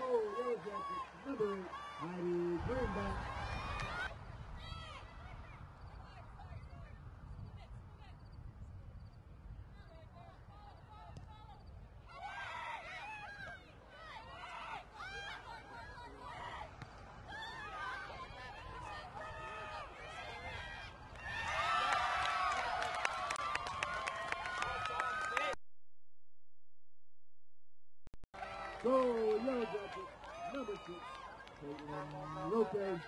forward, yellow jacket, number eight, Heidi Greenback. Go Yellow Jackets, number six, Caitlin Lopez.